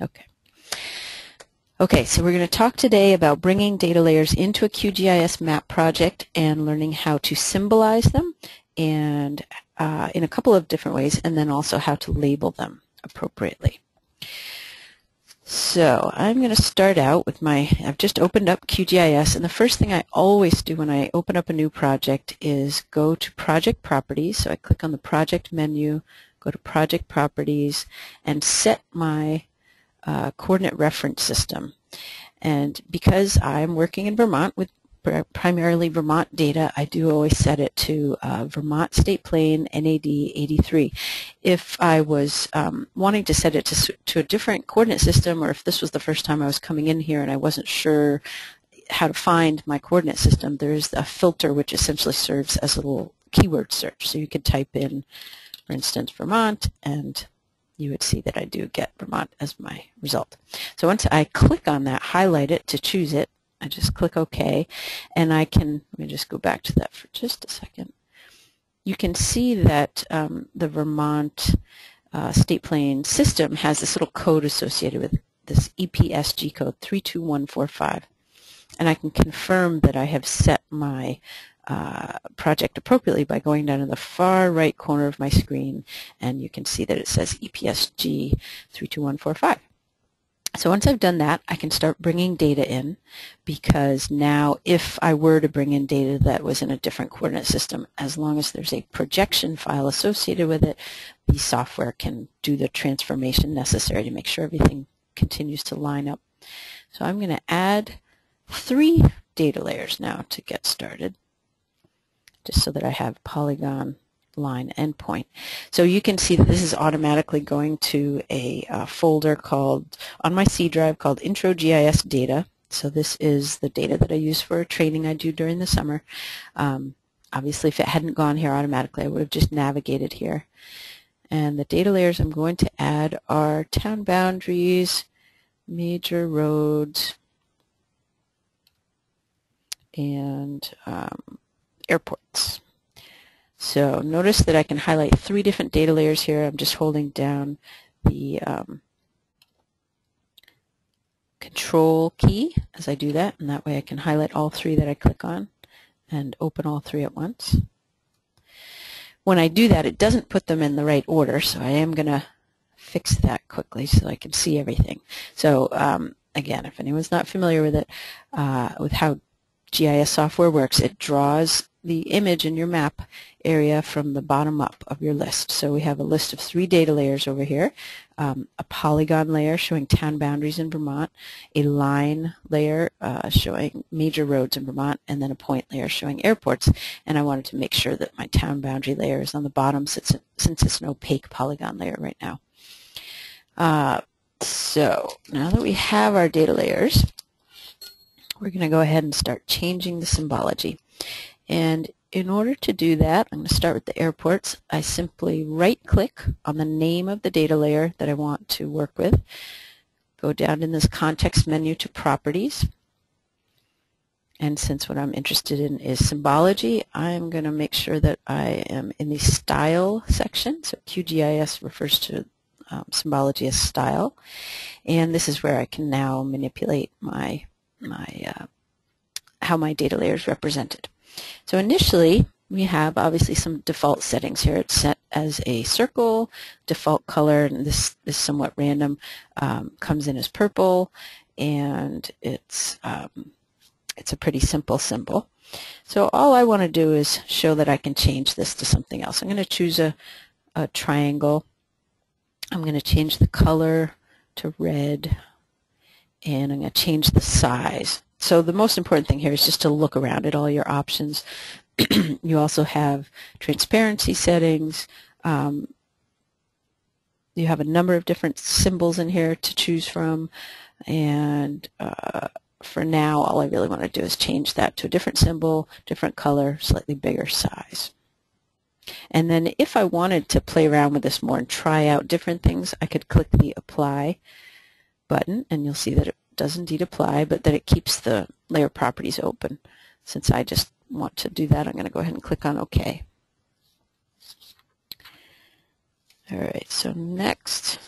Okay. Okay, so we're going to talk today about bringing data layers into a QGIS map project and learning how to symbolize them and uh, in a couple of different ways and then also how to label them appropriately. So I'm going to start out with my, I've just opened up QGIS and the first thing I always do when I open up a new project is go to project properties. So I click on the project menu, go to project properties and set my uh, coordinate reference system. And because I'm working in Vermont with primarily Vermont data, I do always set it to uh, Vermont State Plane NAD 83. If I was um, wanting to set it to, to a different coordinate system or if this was the first time I was coming in here and I wasn't sure how to find my coordinate system, there's a filter which essentially serves as a little keyword search. So you could type in, for instance, Vermont and you would see that I do get Vermont as my result. So once I click on that, highlight it to choose it, I just click OK, and I can, let me just go back to that for just a second. You can see that um, the Vermont uh, state plane system has this little code associated with this EPSG code 32145. And I can confirm that I have set my uh, project appropriately by going down in the far right corner of my screen and you can see that it says EPSG 32145. So once I've done that, I can start bringing data in because now if I were to bring in data that was in a different coordinate system, as long as there's a projection file associated with it, the software can do the transformation necessary to make sure everything continues to line up. So I'm going to add three data layers now to get started just so that I have polygon line endpoint. So you can see that this is automatically going to a uh, folder called, on my C drive called Intro GIS Data. So this is the data that I use for training I do during the summer. Um, obviously if it hadn't gone here automatically I would have just navigated here. And the data layers I'm going to add are town boundaries, major roads, and um, airports. So notice that I can highlight three different data layers here. I'm just holding down the um, control key as I do that, and that way I can highlight all three that I click on and open all three at once. When I do that, it doesn't put them in the right order, so I am going to fix that quickly so I can see everything. So um, again, if anyone's not familiar with it, uh, with how GIS software works, it draws the image in your map area from the bottom up of your list. So we have a list of three data layers over here, um, a polygon layer showing town boundaries in Vermont, a line layer uh, showing major roads in Vermont, and then a point layer showing airports. And I wanted to make sure that my town boundary layer is on the bottom since, since it's an opaque polygon layer right now. Uh, so now that we have our data layers, we're going to go ahead and start changing the symbology. And in order to do that, I'm going to start with the airports. I simply right-click on the name of the data layer that I want to work with. Go down in this context menu to Properties. And since what I'm interested in is symbology, I'm going to make sure that I am in the Style section. So QGIS refers to um, symbology as style. And this is where I can now manipulate my, my uh, how my data layer is represented. So initially, we have obviously some default settings here. It's set as a circle, default color, and this is somewhat random, um, comes in as purple, and it's, um, it's a pretty simple symbol. So all I want to do is show that I can change this to something else. I'm going to choose a, a triangle. I'm going to change the color to red, and I'm going to change the size. So the most important thing here is just to look around at all your options. you also have transparency settings. Um, you have a number of different symbols in here to choose from. And uh, for now, all I really want to do is change that to a different symbol, different color, slightly bigger size. And then if I wanted to play around with this more and try out different things, I could click the Apply button, and you'll see that it does indeed apply, but that it keeps the layer properties open. Since I just want to do that, I'm going to go ahead and click on OK. All right, so next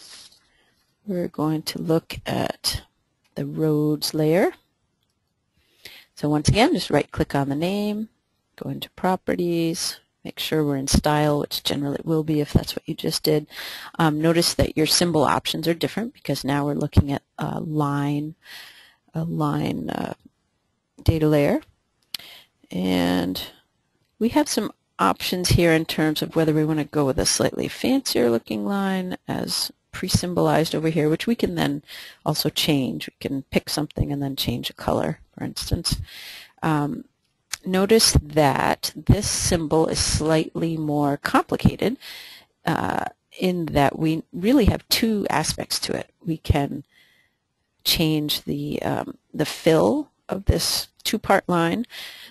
we're going to look at the roads layer. So once again, just right click on the name, go into properties, make sure we're in style, which generally it will be if that's what you just did. Um, notice that your symbol options are different because now we're looking at a line, a line uh, data layer. And we have some options here in terms of whether we want to go with a slightly fancier looking line as pre-symbolized over here, which we can then also change. We can pick something and then change a color, for instance. Um, notice that this symbol is slightly more complicated uh, in that we really have two aspects to it. We can change the, um, the fill of this two-part line.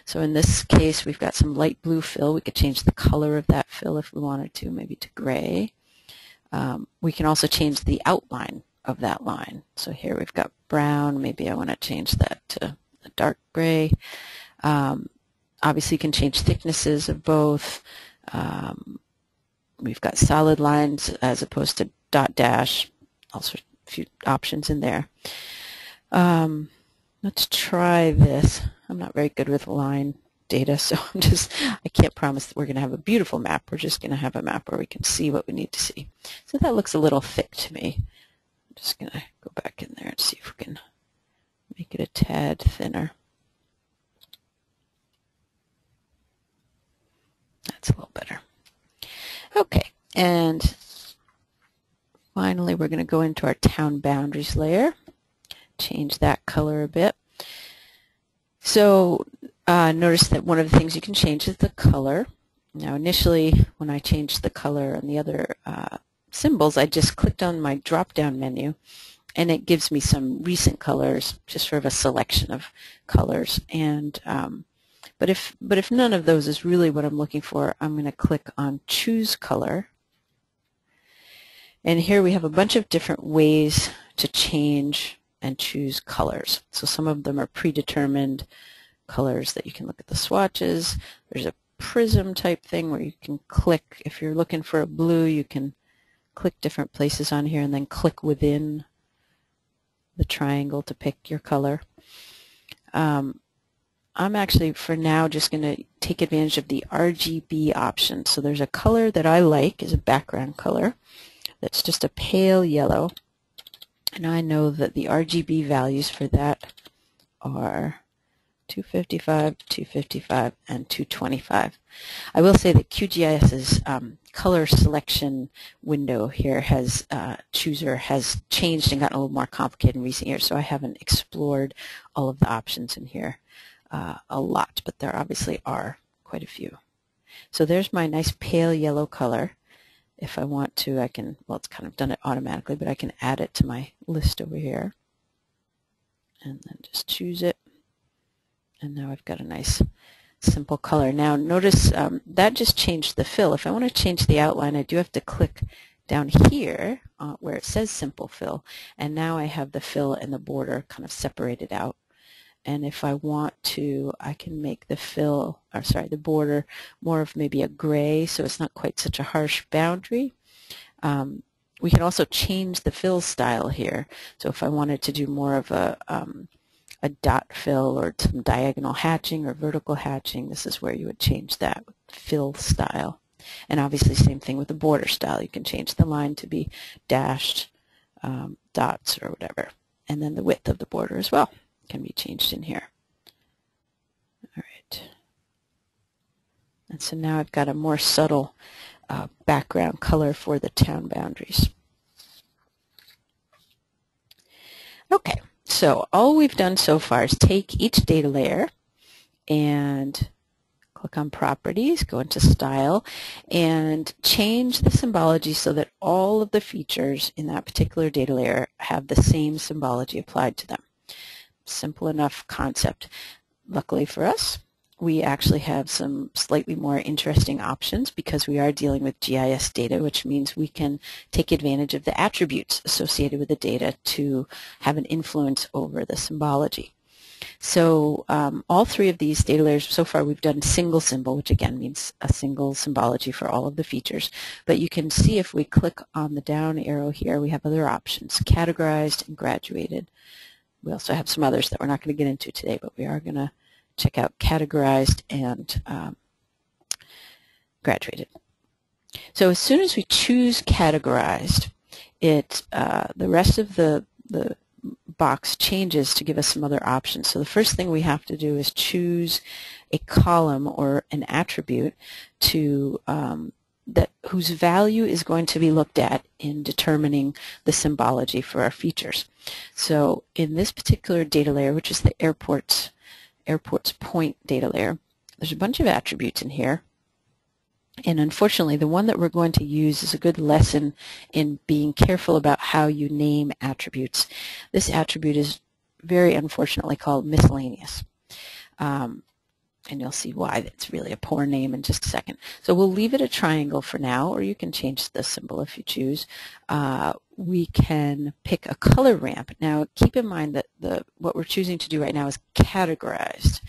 So in this case, we've got some light blue fill. We could change the color of that fill if we wanted to, maybe to gray. Um, we can also change the outline of that line. So here we've got brown. Maybe I want to change that to a dark gray. Um, obviously, you can change thicknesses of both. Um, we've got solid lines as opposed to dot dash. Also a few options in there. Um, let's try this. I'm not very good with line data, so I'm just, I can't promise that we're going to have a beautiful map. We're just going to have a map where we can see what we need to see. So that looks a little thick to me. I'm just going to go back in there and see if we can make it a tad thinner. That's a little better. Okay, and finally we're going to go into our town boundaries layer. Change that color a bit. So uh, notice that one of the things you can change is the color. Now initially when I changed the color on the other uh, symbols I just clicked on my drop down menu and it gives me some recent colors just sort of a selection of colors and um, but if but if none of those is really what I'm looking for I'm going to click on choose color and here we have a bunch of different ways to change and choose colors so some of them are predetermined colors that you can look at the swatches. There's a prism type thing where you can click, if you're looking for a blue, you can click different places on here and then click within the triangle to pick your color. Um, I'm actually, for now, just going to take advantage of the RGB option. So there's a color that I like is a background color that's just a pale yellow. And I know that the RGB values for that are 255, 255, and 225. I will say that QGIS's um, color selection window here has, uh, chooser has changed and gotten a little more complicated in recent years, so I haven't explored all of the options in here uh, a lot, but there obviously are quite a few. So there's my nice pale yellow color. If I want to, I can, well, it's kind of done it automatically, but I can add it to my list over here. And then just choose it and now I've got a nice simple color. Now notice um, that just changed the fill. If I want to change the outline, I do have to click down here uh, where it says simple fill, and now I have the fill and the border kind of separated out. And if I want to, I can make the fill, or sorry, the border more of maybe a gray, so it's not quite such a harsh boundary. Um, we can also change the fill style here. So if I wanted to do more of a um, a dot fill or some diagonal hatching or vertical hatching, this is where you would change that fill style. And obviously same thing with the border style. You can change the line to be dashed um, dots or whatever. And then the width of the border as well can be changed in here. All right. And so now I've got a more subtle uh, background color for the town boundaries. Okay, so all we've done so far is take each data layer and click on properties, go into style, and change the symbology so that all of the features in that particular data layer have the same symbology applied to them. Simple enough concept. Luckily for us, we actually have some slightly more interesting options because we are dealing with GIS data, which means we can take advantage of the attributes associated with the data to have an influence over the symbology. So um, all three of these data layers, so far we've done single symbol, which again means a single symbology for all of the features. But you can see if we click on the down arrow here, we have other options, categorized and graduated. We also have some others that we're not going to get into today, but we are going to check out categorized and um, graduated. So as soon as we choose categorized, it uh, the rest of the the box changes to give us some other options. So the first thing we have to do is choose a column or an attribute to um, that whose value is going to be looked at in determining the symbology for our features. So in this particular data layer, which is the airports airports point data layer, there's a bunch of attributes in here and unfortunately, the one that we're going to use is a good lesson in being careful about how you name attributes. This attribute is very unfortunately called miscellaneous. Um, and you'll see why it's really a poor name in just a second. So we'll leave it a triangle for now, or you can change the symbol if you choose. Uh, we can pick a color ramp. Now keep in mind that the what we're choosing to do right now is categorized.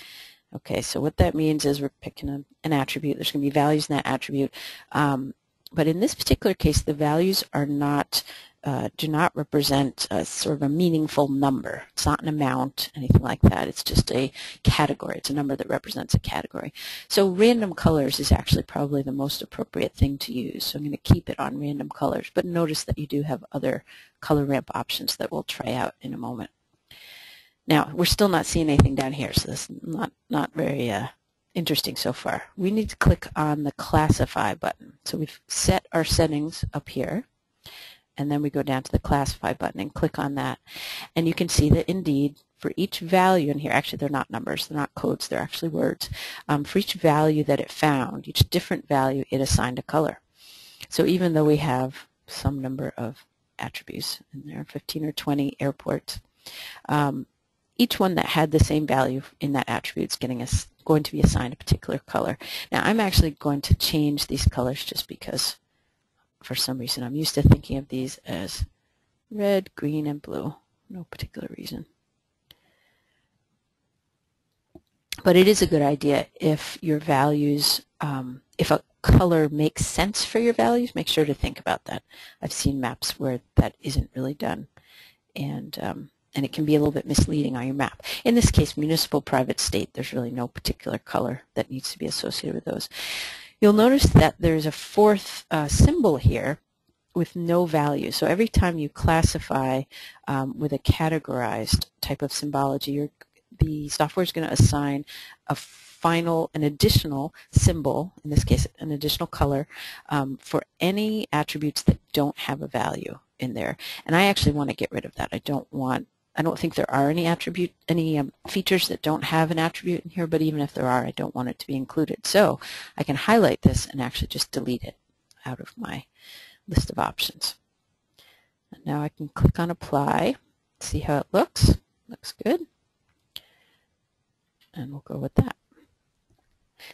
Okay, so what that means is we're picking a, an attribute. There's going to be values in that attribute. Um, but in this particular case, the values are not, uh, do not represent a sort of a meaningful number. It's not an amount, anything like that. It's just a category. It's a number that represents a category. So random colors is actually probably the most appropriate thing to use. So I'm going to keep it on random colors. But notice that you do have other color ramp options that we'll try out in a moment. Now, we're still not seeing anything down here, so this is not, not very uh, interesting so far. We need to click on the Classify button. So we've set our settings up here, and then we go down to the Classify button and click on that. And you can see that indeed, for each value in here, actually they're not numbers, they're not codes, they're actually words. Um, for each value that it found, each different value, it assigned a color. So even though we have some number of attributes in there, 15 or 20 airports, um, each one that had the same value in that attribute is getting us going to be assigned a particular color. Now I'm actually going to change these colors just because for some reason I'm used to thinking of these as red, green, and blue. No particular reason. But it is a good idea if your values, um, if a color makes sense for your values, make sure to think about that. I've seen maps where that isn't really done. And um, and it can be a little bit misleading on your map. In this case, municipal, private, state, there's really no particular color that needs to be associated with those. You'll notice that there's a fourth uh, symbol here with no value. So every time you classify um, with a categorized type of symbology, the software is going to assign a final, an additional symbol, in this case an additional color, um, for any attributes that don't have a value in there. And I actually want to get rid of that. I don't want I don't think there are any attribute, any um, features that don't have an attribute in here, but even if there are, I don't want it to be included. So I can highlight this and actually just delete it out of my list of options. And now I can click on apply, see how it looks. Looks good. And we'll go with that.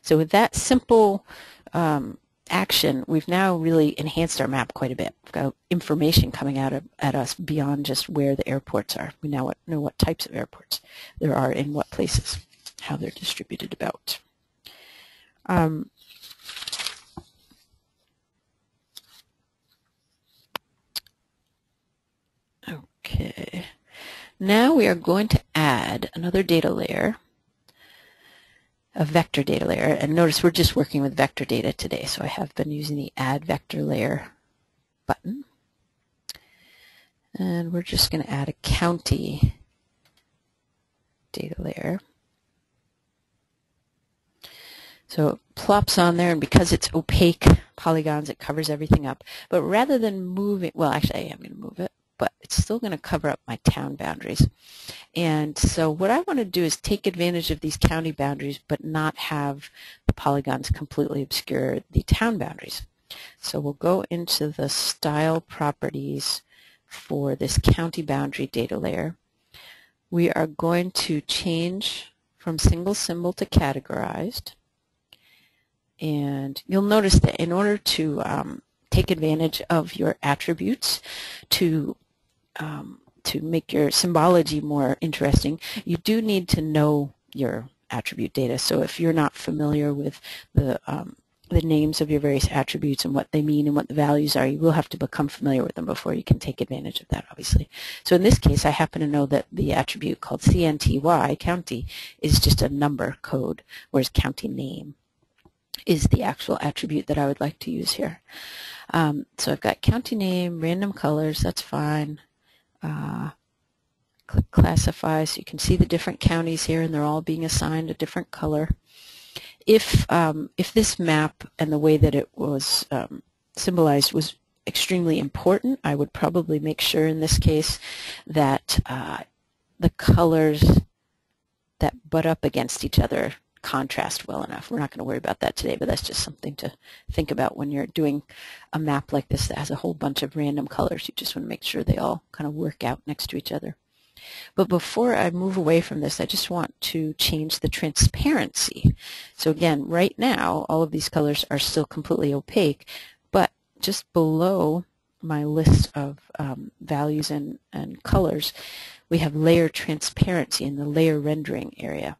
So with that simple um, action, we've now really enhanced our map quite a bit. We've got information coming out of, at us beyond just where the airports are. We now know what types of airports there are in what places, how they're distributed about. Um, okay. Now we are going to add another data layer a vector data layer. And notice we're just working with vector data today, so I have been using the Add Vector Layer button. And we're just going to add a county data layer. So it plops on there, and because it's opaque polygons, it covers everything up. But rather than moving, well, actually, I am going to move it but it's still going to cover up my town boundaries. And so what I want to do is take advantage of these county boundaries but not have the polygons completely obscure the town boundaries. So we'll go into the style properties for this county boundary data layer. We are going to change from single symbol to categorized. And you'll notice that in order to um, take advantage of your attributes to um, to make your symbology more interesting, you do need to know your attribute data. So if you're not familiar with the um, the names of your various attributes and what they mean and what the values are, you will have to become familiar with them before you can take advantage of that, obviously. So in this case, I happen to know that the attribute called CNTY, county, is just a number code, whereas county name is the actual attribute that I would like to use here. Um, so I've got county name, random colors, that's fine. Uh, classify so you can see the different counties here and they're all being assigned a different color. If, um, if this map and the way that it was um, symbolized was extremely important, I would probably make sure in this case that uh, the colors that butt up against each other contrast well enough. We're not going to worry about that today, but that's just something to think about when you're doing a map like this that has a whole bunch of random colors. You just want to make sure they all kind of work out next to each other. But before I move away from this, I just want to change the transparency. So again, right now, all of these colors are still completely opaque, but just below my list of um, values and, and colors, we have layer transparency in the layer rendering area.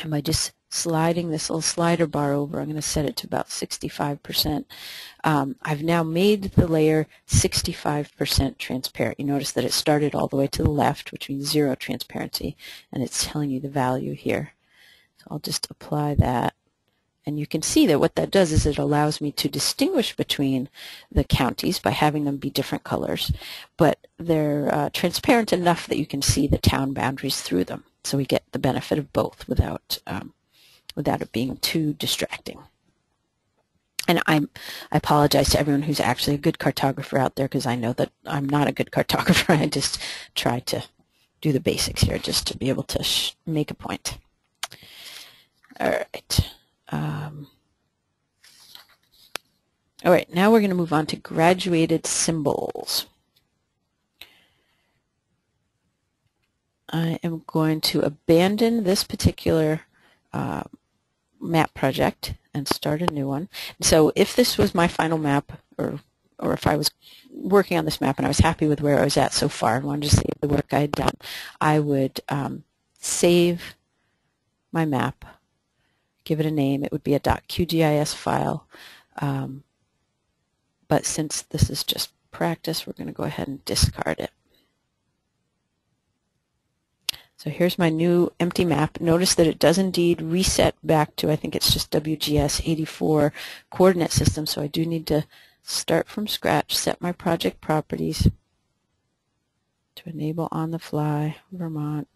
And by just sliding this little slider bar over, I'm going to set it to about 65%. Um, I've now made the layer 65% transparent. You notice that it started all the way to the left, which means zero transparency, and it's telling you the value here. So I'll just apply that. And you can see that what that does is it allows me to distinguish between the counties by having them be different colors, but they're uh, transparent enough that you can see the town boundaries through them. So we get the benefit of both without um, without it being too distracting. And I'm, I apologize to everyone who's actually a good cartographer out there because I know that I'm not a good cartographer. I just try to do the basics here just to be able to make a point. All right. Um, all right, now we're going to move on to graduated symbols. I am going to abandon this particular uh, map project and start a new one. So if this was my final map, or or if I was working on this map and I was happy with where I was at so far and wanted to save the work I had done, I would um, save my map, give it a name. It would be a .qgis file. Um, but since this is just practice, we're going to go ahead and discard it. So here's my new empty map. Notice that it does indeed reset back to, I think it's just WGS 84 coordinate system, so I do need to start from scratch, set my project properties to enable on the fly Vermont,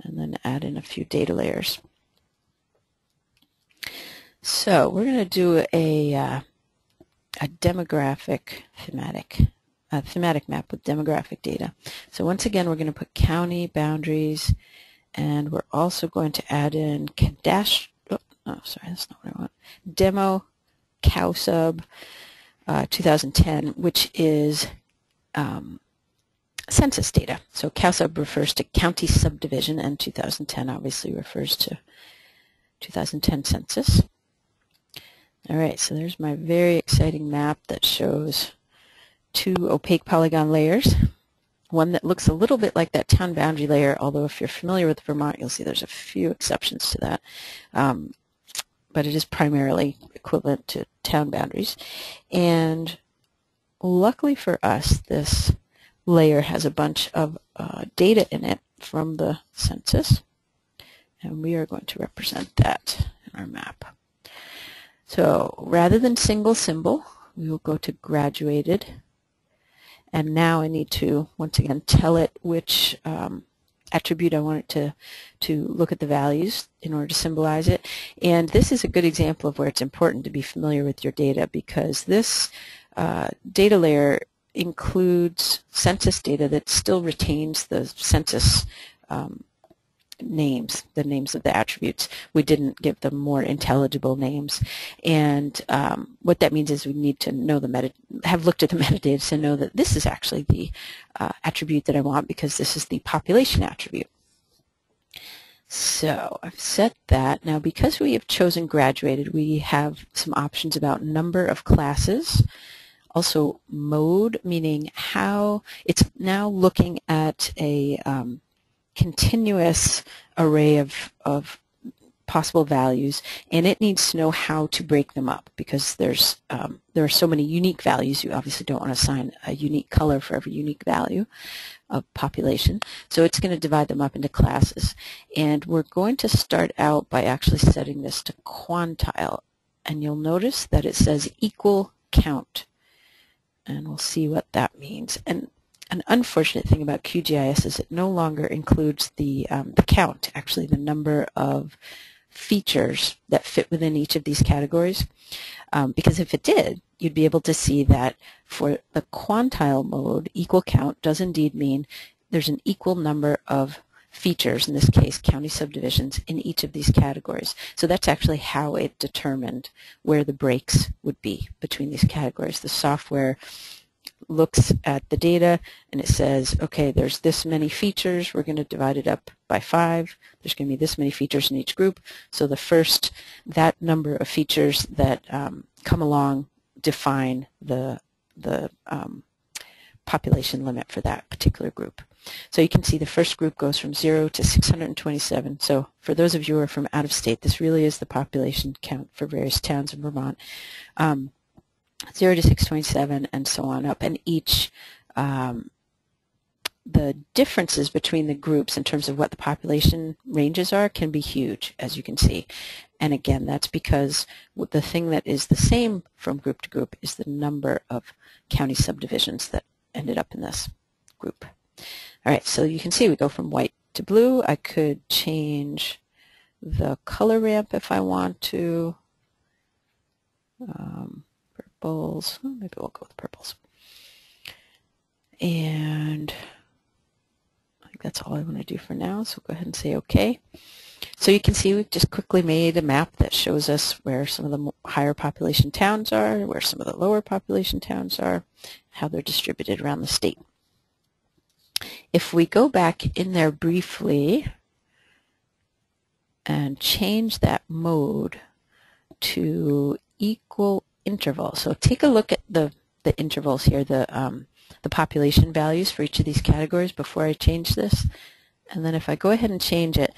and then add in a few data layers. So we're going to do a, uh, a demographic thematic a thematic map with demographic data. So once again, we're going to put county boundaries, and we're also going to add in Kadash. Oh, oh sorry, that's not what I want. Demo CowSub uh, 2010, which is um, census data. So cow sub refers to county subdivision, and 2010 obviously refers to 2010 census. All right, so there's my very exciting map that shows two opaque polygon layers. One that looks a little bit like that town boundary layer, although if you're familiar with Vermont, you'll see there's a few exceptions to that. Um, but it is primarily equivalent to town boundaries. And luckily for us, this layer has a bunch of uh, data in it from the census. And we are going to represent that in our map. So rather than single symbol, we will go to graduated and now I need to, once again, tell it which um, attribute I want it to, to look at the values in order to symbolize it. And this is a good example of where it's important to be familiar with your data because this uh, data layer includes census data that still retains the census um, names, the names of the attributes. We didn't give them more intelligible names. And um, what that means is we need to know the meta, have looked at the metadata to know that this is actually the uh, attribute that I want because this is the population attribute. So I've set that. Now because we have chosen graduated, we have some options about number of classes, Also mode, meaning how it's now looking at a um, continuous array of, of possible values and it needs to know how to break them up because there's um, there are so many unique values. You obviously don't want to assign a unique color for every unique value of population. So it's going to divide them up into classes. And we're going to start out by actually setting this to quantile. And you'll notice that it says equal count. And we'll see what that means. And an unfortunate thing about QGIS is it no longer includes the, um, the count, actually the number of features that fit within each of these categories. Um, because if it did, you'd be able to see that for the quantile mode, equal count does indeed mean there's an equal number of features, in this case county subdivisions, in each of these categories. So that's actually how it determined where the breaks would be between these categories. The software looks at the data and it says, okay, there's this many features. We're going to divide it up by five. There's going to be this many features in each group. So the first, that number of features that um, come along define the, the um, population limit for that particular group. So you can see the first group goes from 0 to 627. So for those of you who are from out of state, this really is the population count for various towns in Vermont. Um, 0 to 627 and so on up. And each, um, the differences between the groups in terms of what the population ranges are can be huge, as you can see. And again, that's because the thing that is the same from group to group is the number of county subdivisions that ended up in this group. All right, so you can see we go from white to blue. I could change the color ramp if I want to. Um, purples. Maybe we'll go with purples. And I think that's all I want to do for now, so go ahead and say OK. So you can see we've just quickly made a map that shows us where some of the higher population towns are, where some of the lower population towns are, how they're distributed around the state. If we go back in there briefly and change that mode to equal interval. So take a look at the, the intervals here, the, um, the population values for each of these categories before I change this. And then if I go ahead and change it,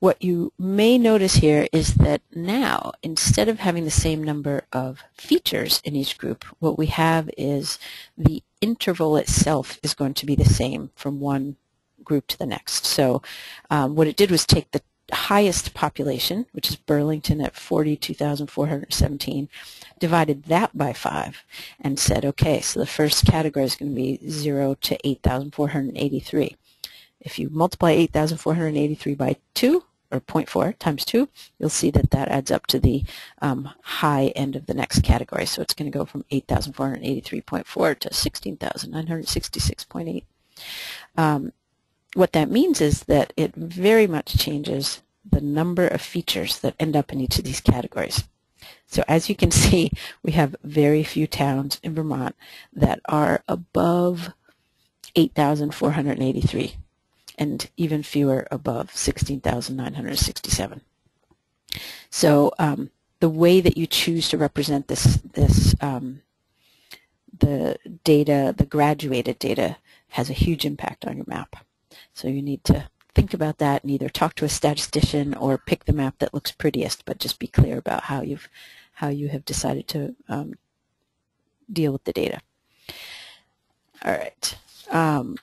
what you may notice here is that now, instead of having the same number of features in each group, what we have is the interval itself is going to be the same from one group to the next. So um, what it did was take the highest population, which is Burlington at 42,417, divided that by 5 and said, okay, so the first category is going to be 0 to 8,483. If you multiply 8,483 by 2, or 0.4 times 2, you'll see that that adds up to the um, high end of the next category. So it's going to go from 8,483.4 to 16,966.8. Um, what that means is that it very much changes the number of features that end up in each of these categories. So as you can see, we have very few towns in Vermont that are above 8,483 and even fewer above 16,967. So um, the way that you choose to represent this, this um, the data, the graduated data, has a huge impact on your map. So you need to think about that and either talk to a statistician or pick the map that looks prettiest, but just be clear about how you've how you have decided to um, deal with the data. All right. Um,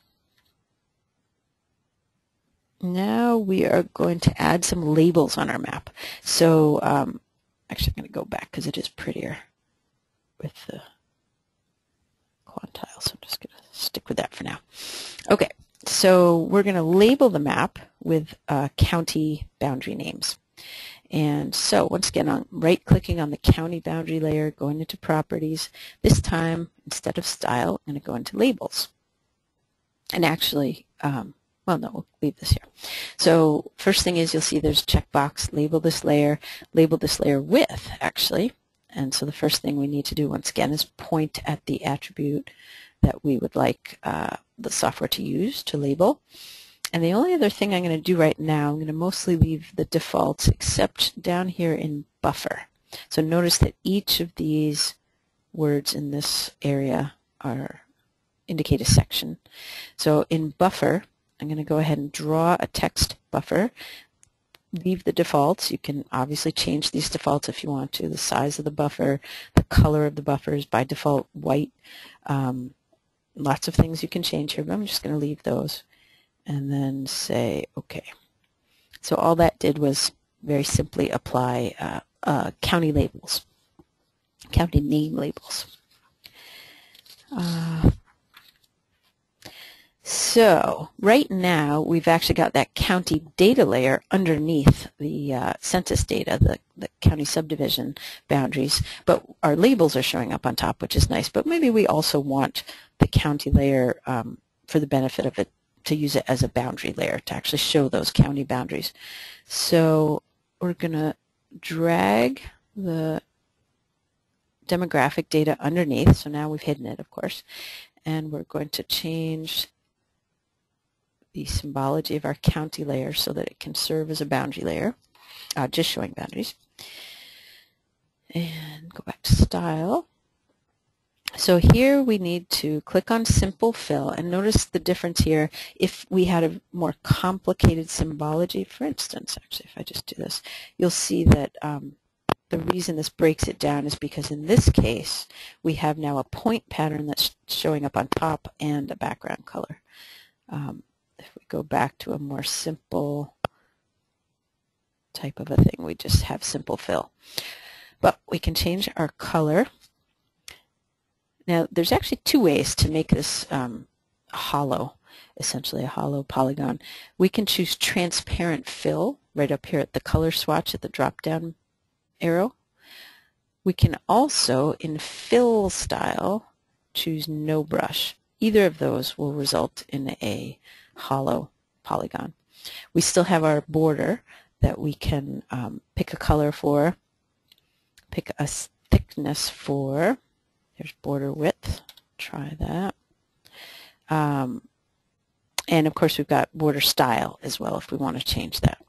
now we are going to add some labels on our map. So um, actually I'm going to go back because it is prettier with the quantile, so I'm just going to stick with that for now. Okay, so we're going to label the map with uh, county boundary names. And so once again, I'm right-clicking on the county boundary layer, going into properties. This time, instead of style, I'm going to go into labels. And actually, um, well, no, we'll leave this here. So first thing is you'll see there's checkbox, label this layer, label this layer with, actually. And so the first thing we need to do, once again, is point at the attribute that we would like uh, the software to use to label. And the only other thing I'm going to do right now, I'm going to mostly leave the defaults except down here in buffer. So notice that each of these words in this area are indicate a section. So in buffer, I'm going to go ahead and draw a text buffer. Leave the defaults. You can obviously change these defaults if you want to. The size of the buffer, the color of the buffer is by default white. Um, lots of things you can change here, but I'm just going to leave those and then say OK. So all that did was very simply apply uh, uh, county labels, county name labels. Uh, so right now we've actually got that county data layer underneath the uh, census data, the, the county subdivision boundaries, but our labels are showing up on top, which is nice. But maybe we also want the county layer um, for the benefit of it to use it as a boundary layer to actually show those county boundaries. So we're going to drag the demographic data underneath. So now we've hidden it, of course. And we're going to change the symbology of our county layer so that it can serve as a boundary layer, uh, just showing boundaries. And go back to style. So here we need to click on Simple Fill and notice the difference here. If we had a more complicated symbology, for instance, actually if I just do this, you'll see that um, the reason this breaks it down is because in this case we have now a point pattern that's showing up on top and a background color. Um, if we go back to a more simple type of a thing, we just have simple fill. But we can change our color. Now, there's actually two ways to make this um, hollow, essentially a hollow polygon. We can choose transparent fill right up here at the color swatch at the drop-down arrow. We can also, in fill style, choose no brush. Either of those will result in a hollow polygon. We still have our border that we can um, pick a color for, pick a thickness for. There's border width. Try that. Um, and of course we've got border style as well if we want to change that.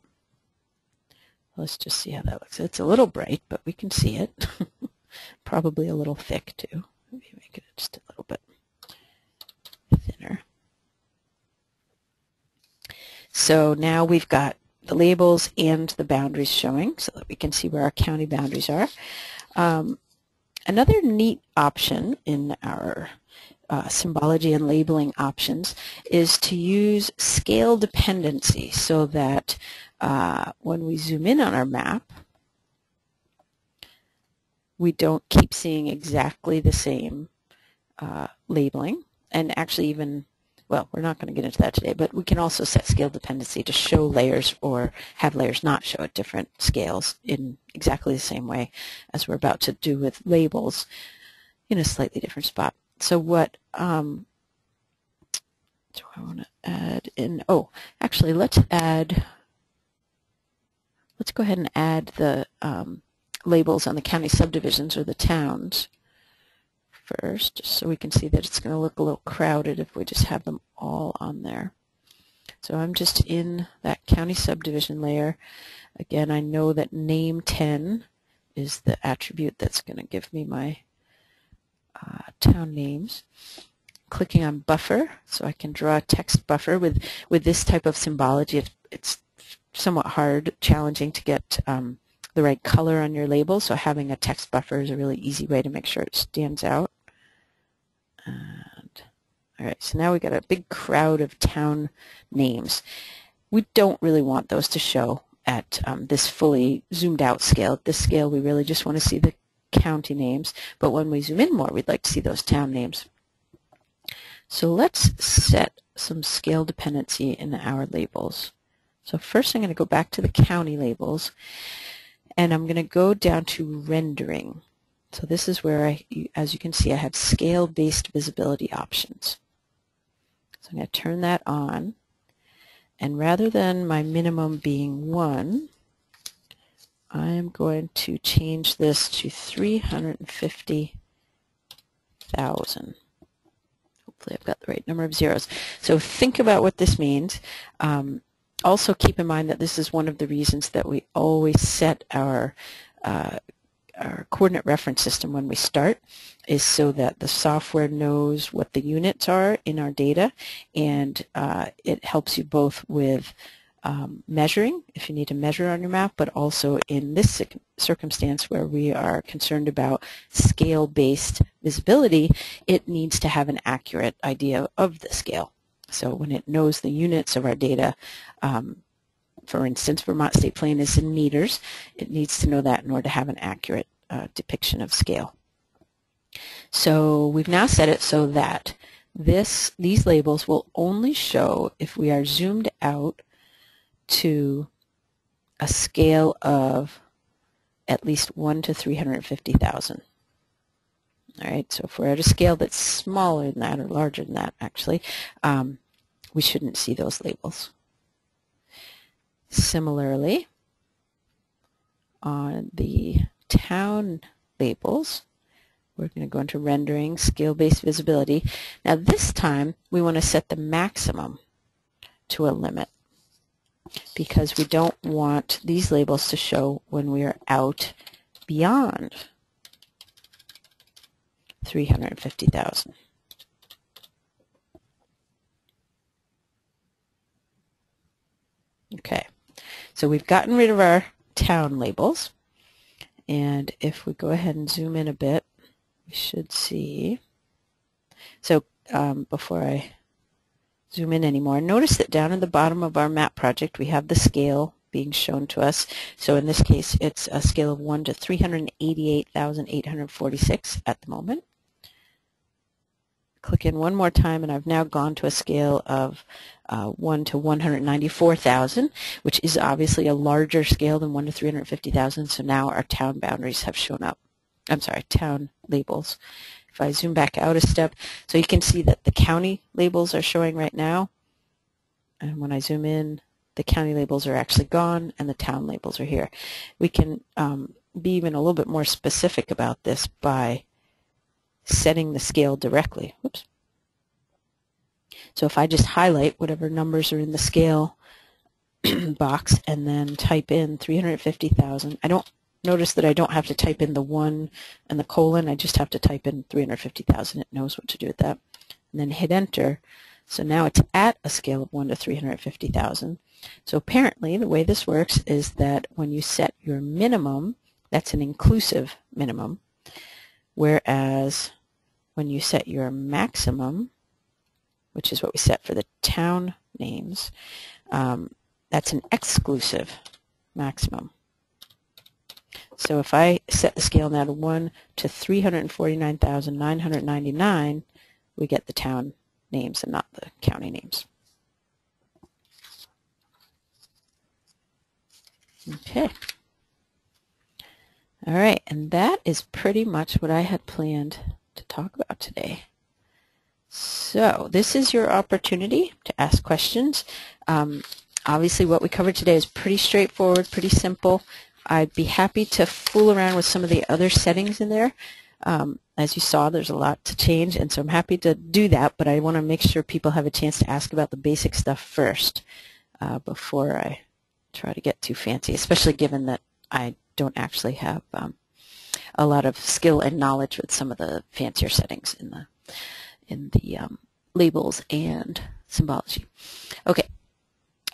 Let's just see how that looks. It's a little bright, but we can see it. Probably a little thick too. Maybe make it just a little bit thinner. So now we've got the labels and the boundaries showing so that we can see where our county boundaries are. Um, another neat option in our uh, symbology and labeling options is to use scale dependency so that uh, when we zoom in on our map, we don't keep seeing exactly the same uh, labeling and actually even well, we're not going to get into that today, but we can also set scale dependency to show layers or have layers not show at different scales in exactly the same way as we're about to do with labels in a slightly different spot. So what um, do I want to add in? Oh, actually, let's add, let's go ahead and add the um, labels on the county subdivisions or the towns first, just so we can see that it's going to look a little crowded if we just have them all on there. So I'm just in that county subdivision layer. Again, I know that name 10 is the attribute that's going to give me my uh, town names. Clicking on buffer, so I can draw a text buffer. With, with this type of symbology, it's somewhat hard, challenging to get um, the right color on your label, so having a text buffer is a really easy way to make sure it stands out. All right, so now we got a big crowd of town names. We don't really want those to show at um, this fully zoomed out scale. At this scale, we really just want to see the county names, but when we zoom in more, we'd like to see those town names. So let's set some scale dependency in our labels. So first I'm going to go back to the county labels and I'm going to go down to rendering. So this is where I, as you can see, I have scale-based visibility options. I'm going to turn that on. And rather than my minimum being 1, I am going to change this to 350,000. Hopefully I've got the right number of zeros. So think about what this means. Um, also keep in mind that this is one of the reasons that we always set our uh, our coordinate reference system when we start is so that the software knows what the units are in our data and uh, it helps you both with um, measuring if you need to measure on your map but also in this circumstance where we are concerned about scale-based visibility it needs to have an accurate idea of the scale. So when it knows the units of our data um, for instance, Vermont State Plane is in meters. It needs to know that in order to have an accurate uh, depiction of scale. So we've now set it so that this these labels will only show if we are zoomed out to a scale of at least 1 to 350,000. All right, so if we're at a scale that's smaller than that or larger than that, actually, um, we shouldn't see those labels. Similarly, on the town labels, we're going to go into rendering, scale-based visibility. Now this time, we want to set the maximum to a limit because we don't want these labels to show when we are out beyond 350,000. Okay. So we've gotten rid of our town labels. And if we go ahead and zoom in a bit, we should see. So um, before I zoom in anymore, notice that down in the bottom of our map project, we have the scale being shown to us. So in this case, it's a scale of 1 to 388,846 at the moment. Click in one more time, and I've now gone to a scale of uh, 1 to 194,000, which is obviously a larger scale than 1 to 350,000. So now our town boundaries have shown up. I'm sorry, town labels. If I zoom back out a step, so you can see that the county labels are showing right now. And when I zoom in, the county labels are actually gone and the town labels are here. We can um, be even a little bit more specific about this by setting the scale directly. Whoops. So if I just highlight whatever numbers are in the scale box and then type in 350,000, I don't notice that I don't have to type in the 1 and the colon. I just have to type in 350,000. It knows what to do with that. And then hit enter. So now it's at a scale of 1 to 350,000. So apparently the way this works is that when you set your minimum, that's an inclusive minimum, whereas when you set your maximum, which is what we set for the town names, um, that's an exclusive maximum. So if I set the scale now to 1 to 349,999, we get the town names and not the county names. Okay. All right, and that is pretty much what I had planned to talk about today. So this is your opportunity to ask questions. Um, obviously what we covered today is pretty straightforward, pretty simple. I'd be happy to fool around with some of the other settings in there. Um, as you saw, there's a lot to change, and so I'm happy to do that, but I want to make sure people have a chance to ask about the basic stuff first uh, before I try to get too fancy, especially given that I don't actually have um, a lot of skill and knowledge with some of the fancier settings in the in the um, labels and symbology. Okay,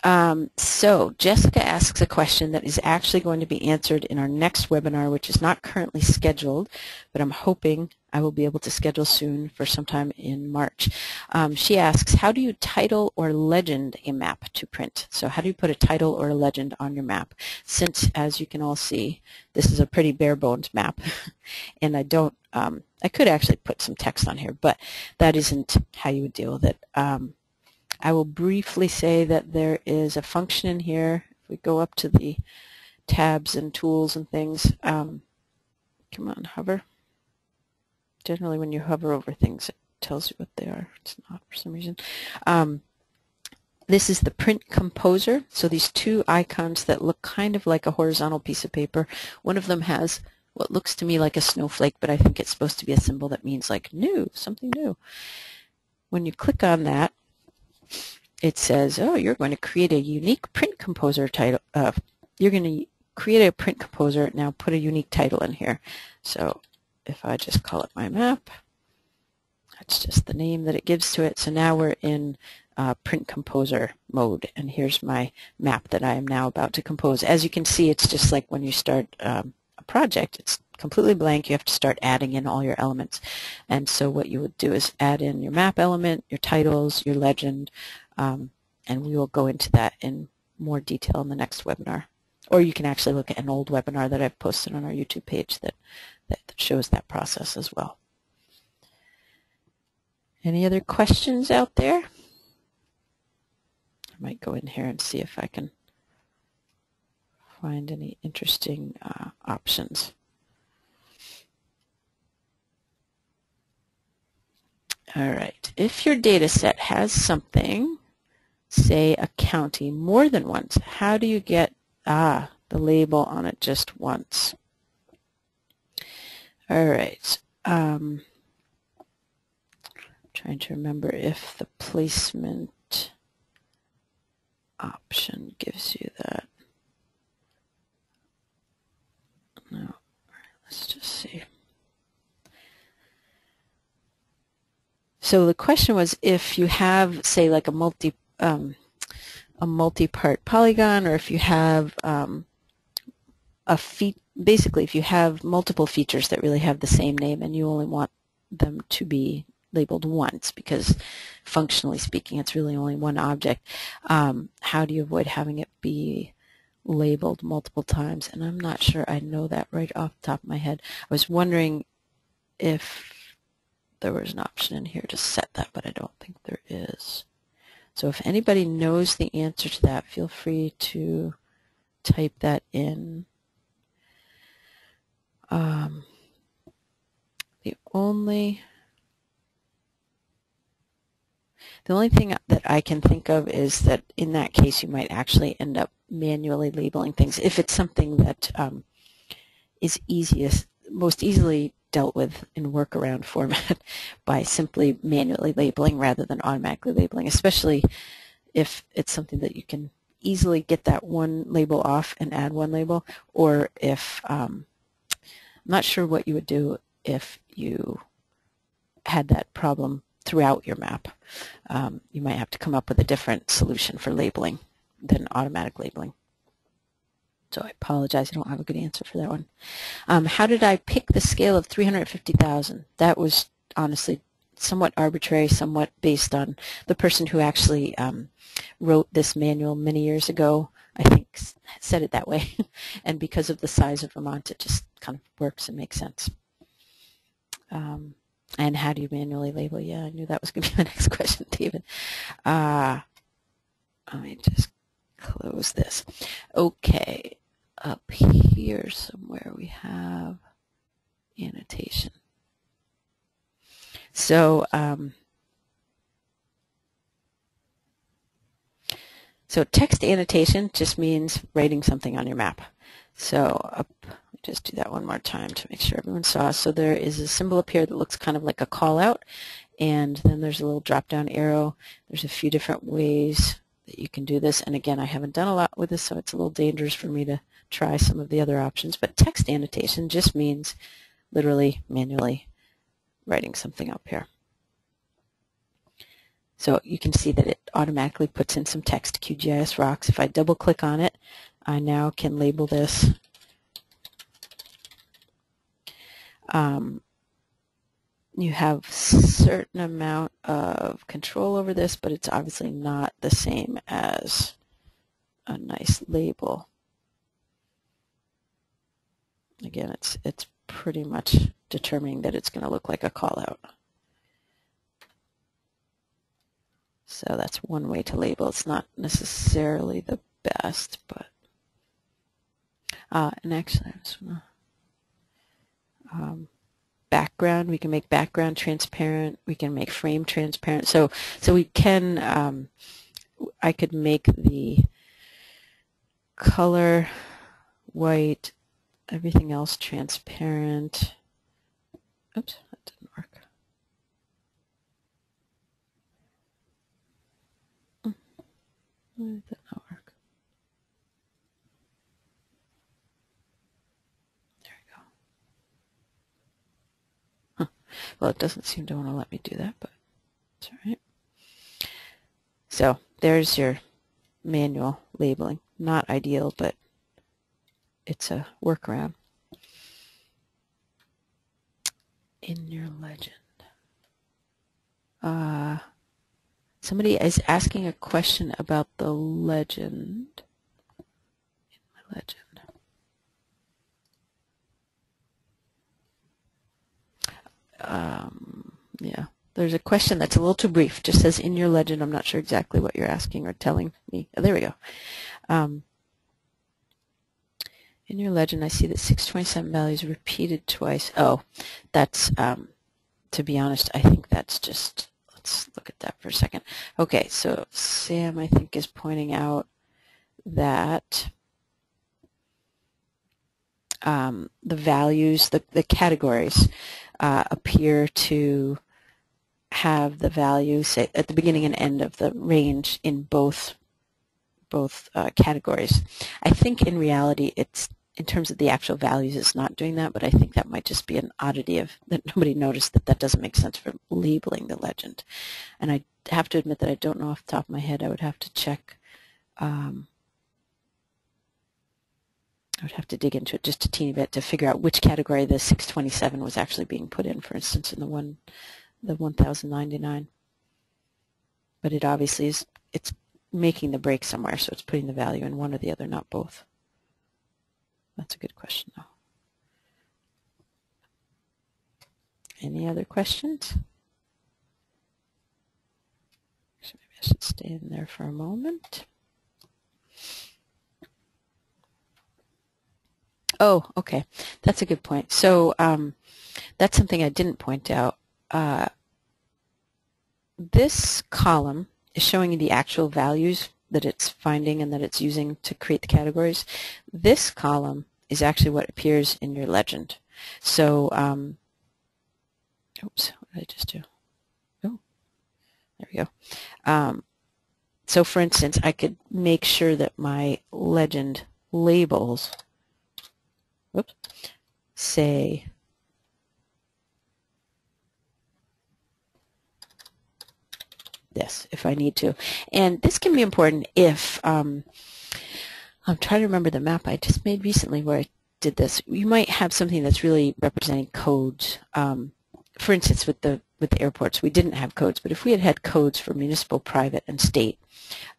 um, so Jessica asks a question that is actually going to be answered in our next webinar, which is not currently scheduled, but I'm hoping I will be able to schedule soon for sometime in March. Um, she asks, how do you title or legend a map to print? So how do you put a title or a legend on your map? Since, as you can all see, this is a pretty bare bones map, and I don't, um, I could actually put some text on here, but that isn't how you would deal with it. Um, I will briefly say that there is a function in here. If we go up to the tabs and tools and things, um, come on, hover. Generally when you hover over things, it tells you what they are. It's not for some reason. Um, this is the print composer. So these two icons that look kind of like a horizontal piece of paper. One of them has what looks to me like a snowflake, but I think it's supposed to be a symbol that means like new, something new. When you click on that, it says, oh, you're going to create a unique print composer title. Uh, you're going to create a print composer, now put a unique title in here. So if I just call it my map, that's just the name that it gives to it. So now we're in uh, print composer mode, and here's my map that I am now about to compose. As you can see, it's just like when you start um, project. It's completely blank. You have to start adding in all your elements. And so what you would do is add in your map element, your titles, your legend, um, and we will go into that in more detail in the next webinar. Or you can actually look at an old webinar that I've posted on our YouTube page that, that shows that process as well. Any other questions out there? I might go in here and see if I can find any interesting uh, options. All right, if your data set has something, say a county, more than once, how do you get ah, the label on it just once? All right. Um, trying to remember if the placement option gives you that. No. Let's just see. So the question was if you have, say, like a multi um, a multi-part polygon, or if you have um, a feat, basically, if you have multiple features that really have the same name, and you only want them to be labeled once, because functionally speaking, it's really only one object. Um, how do you avoid having it be labeled multiple times? And I'm not sure I know that right off the top of my head. I was wondering if there was an option in here to set that, but I don't think there is. So if anybody knows the answer to that, feel free to type that in. Um, the only the only thing that I can think of is that in that case you might actually end up manually labeling things if it's something that um, is easiest, most easily dealt with in workaround format by simply manually labeling rather than automatically labeling, especially if it's something that you can easily get that one label off and add one label, or if, um, I'm not sure what you would do if you had that problem throughout your map. Um, you might have to come up with a different solution for labeling than automatic labeling. So I apologize, I don't have a good answer for that one. Um, how did I pick the scale of 350,000? That was honestly somewhat arbitrary, somewhat based on the person who actually um, wrote this manual many years ago, I think said it that way. and because of the size of Vermont, it just kind of works and makes sense. Um, and how do you manually label? Yeah, I knew that was going to be the next question, David. Uh, let me just close this. Okay, up here somewhere we have annotation. So, um, so text annotation just means writing something on your map. So up, just do that one more time to make sure everyone saw. So there is a symbol up here that looks kind of like a call out, and then there's a little drop down arrow. There's a few different ways that you can do this. And again, I haven't done a lot with this, so it's a little dangerous for me to try some of the other options. But text annotation just means literally manually writing something up here. So you can see that it automatically puts in some text, QGIS Rocks. If I double click on it, I now can label this um, you have certain amount of control over this, but it's obviously not the same as a nice label. Again, it's it's pretty much determining that it's going to look like a call out. So that's one way to label. It's not necessarily the best, but uh, and actually, I just want to um, background. We can make background transparent. We can make frame transparent. So, so we can, um, I could make the color white, everything else transparent. Oops, that didn't work. Why did that not work? Well, it doesn't seem to want to let me do that, but it's all right. So there's your manual labeling. Not ideal, but it's a workaround. In your legend. Uh, somebody is asking a question about the legend. In my legend. Um, yeah. There's a question that's a little too brief. Just says in your legend. I'm not sure exactly what you're asking or telling me. Oh, there we go. Um, in your legend, I see that 627 value is repeated twice. Oh, that's, um, to be honest, I think that's just, let's look at that for a second. Okay, so Sam, I think, is pointing out that um, the values, the, the categories uh, appear to have the values at the beginning and end of the range in both both uh, categories. I think in reality it's in terms of the actual values it's not doing that, but I think that might just be an oddity of that nobody noticed that that doesn't make sense for labeling the legend. And I have to admit that I don't know off the top of my head. I would have to check. Um, I would have to dig into it just a teeny bit to figure out which category the 627 was actually being put in, for instance, in the one the 1099 but it obviously is it's making the break somewhere so it's putting the value in one or the other not both. That's a good question though. Any other questions? Maybe I should stay in there for a moment Oh, okay. That's a good point. So um, that's something I didn't point out uh, this column is showing you the actual values that it's finding and that it's using to create the categories. This column is actually what appears in your legend. So, um, oops, what did I just do? Oh, there we go. Um, so for instance, I could make sure that my legend labels, whoops, say this if I need to. And this can be important if, um, I'm trying to remember the map I just made recently where I did this. You might have something that's really representing codes. Um, for instance, with the with the airports, we didn't have codes, but if we had had codes for municipal, private, and state,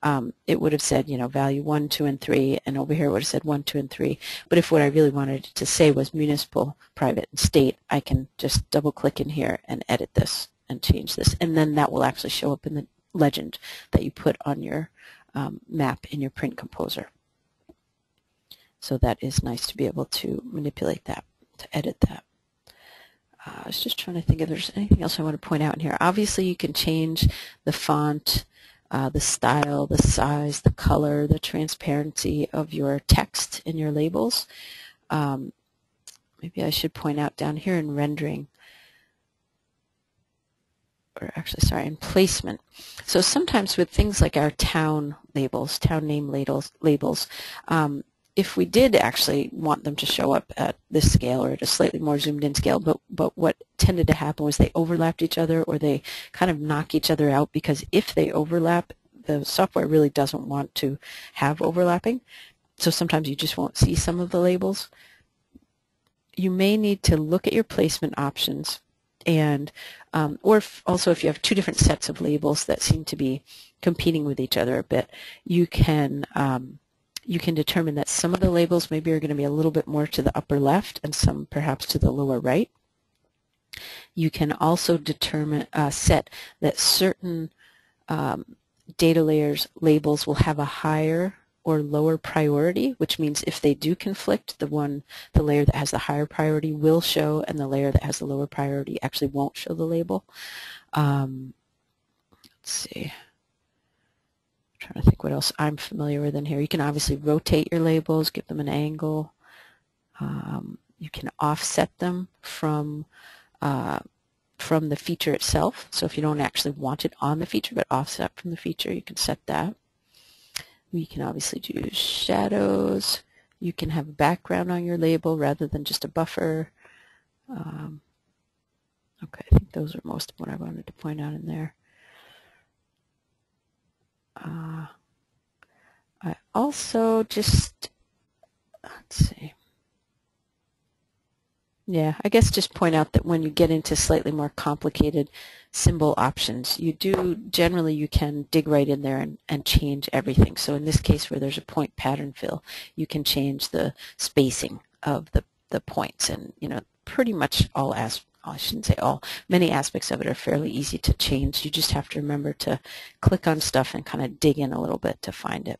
um, it would have said, you know, value 1, 2, and 3, and over here it would have said 1, 2, and 3. But if what I really wanted to say was municipal, private, and state, I can just double-click in here and edit this and change this, and then that will actually show up in the legend that you put on your um, map in your print composer. So that is nice to be able to manipulate that, to edit that. Uh, I was just trying to think if there's anything else I want to point out in here. Obviously you can change the font, uh, the style, the size, the color, the transparency of your text in your labels. Um, maybe I should point out down here in rendering or actually, sorry, in placement. So sometimes with things like our town labels, town name labels, labels um, if we did actually want them to show up at this scale or at a slightly more zoomed in scale, but, but what tended to happen was they overlapped each other or they kind of knock each other out because if they overlap, the software really doesn't want to have overlapping. So sometimes you just won't see some of the labels. You may need to look at your placement options and um, or if, also if you have two different sets of labels that seem to be competing with each other a bit, you can um, you can determine that some of the labels maybe are going to be a little bit more to the upper left and some perhaps to the lower right. You can also determine uh, set that certain um, data layers labels will have a higher or lower priority, which means if they do conflict, the one, the layer that has the higher priority will show, and the layer that has the lower priority actually won't show the label. Um, let's see. Trying to think what else I'm familiar with in here. You can obviously rotate your labels, give them an angle. Um, you can offset them from uh, from the feature itself. So if you don't actually want it on the feature, but offset from the feature, you can set that. We can obviously do shadows. You can have a background on your label rather than just a buffer. Um, Okay, I think those are most of what I wanted to point out in there. Uh, I also just, let's see. Yeah, I guess just point out that when you get into slightly more complicated symbol options, you do, generally you can dig right in there and, and change everything. So in this case where there's a point pattern fill, you can change the spacing of the, the points and, you know, pretty much all as I shouldn't say all, many aspects of it are fairly easy to change. You just have to remember to click on stuff and kind of dig in a little bit to find it.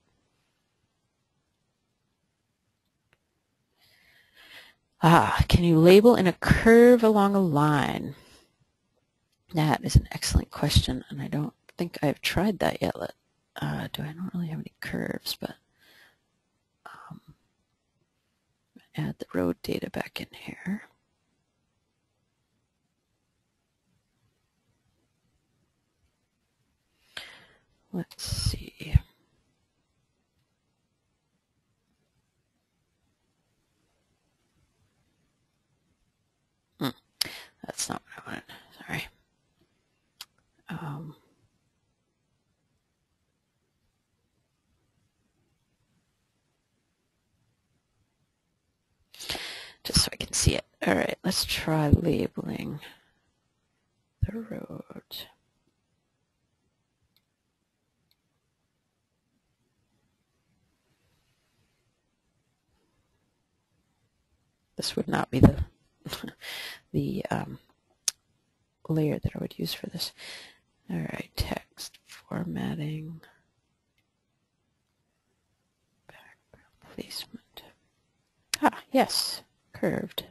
Ah, can you label in a curve along a line? That is an excellent question, and I don't think I've tried that yet. Uh, do I don't really have any curves, but um, add the road data back in here. Let's see. That's not what I wanted. Sorry. Um, just so I can see it. All right, let's try labeling the road. This would not be the the um, layer that I would use for this. All right, text formatting, background placement. Ah, yes, curved.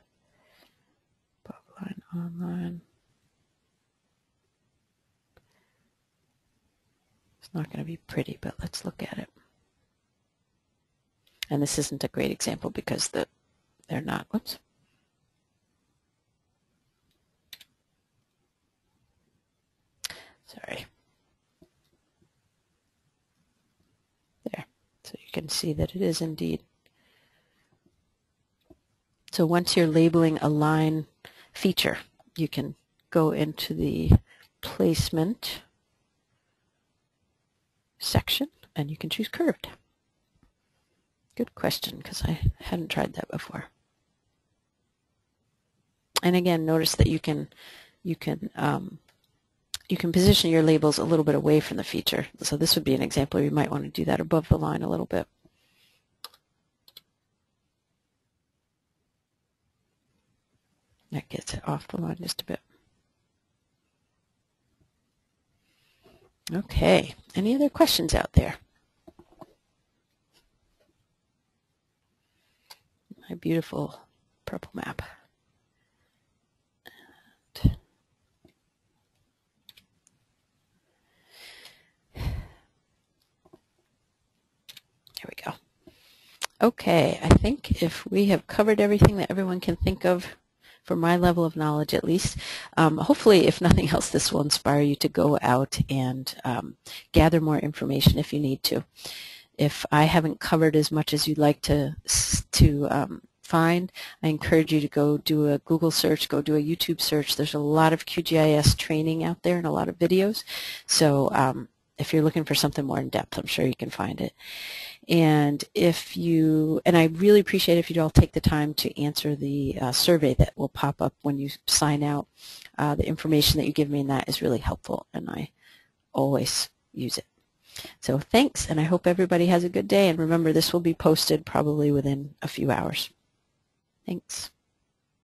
Bobline online. It's not going to be pretty, but let's look at it. And this isn't a great example because the they're not. Whoops. Sorry. There. So you can see that it is indeed. So once you're labeling a line feature, you can go into the placement section and you can choose curved. Good question because I hadn't tried that before. And again, notice that you can you can um, you can position your labels a little bit away from the feature. So this would be an example where you might want to do that above the line a little bit. That gets it off the line just a bit. Okay, any other questions out there? My beautiful purple map. There we go. Okay, I think if we have covered everything that everyone can think of for my level of knowledge at least, um, hopefully if nothing else this will inspire you to go out and um, gather more information if you need to. If I haven't covered as much as you'd like to, to um, find, I encourage you to go do a Google search, go do a YouTube search. There's a lot of QGIS training out there and a lot of videos. So um, if you're looking for something more in depth, I'm sure you can find it. And if you, and I really appreciate if you'd all take the time to answer the uh, survey that will pop up when you sign out. Uh, the information that you give me in that is really helpful, and I always use it. So thanks, and I hope everybody has a good day. And remember, this will be posted probably within a few hours. Thanks.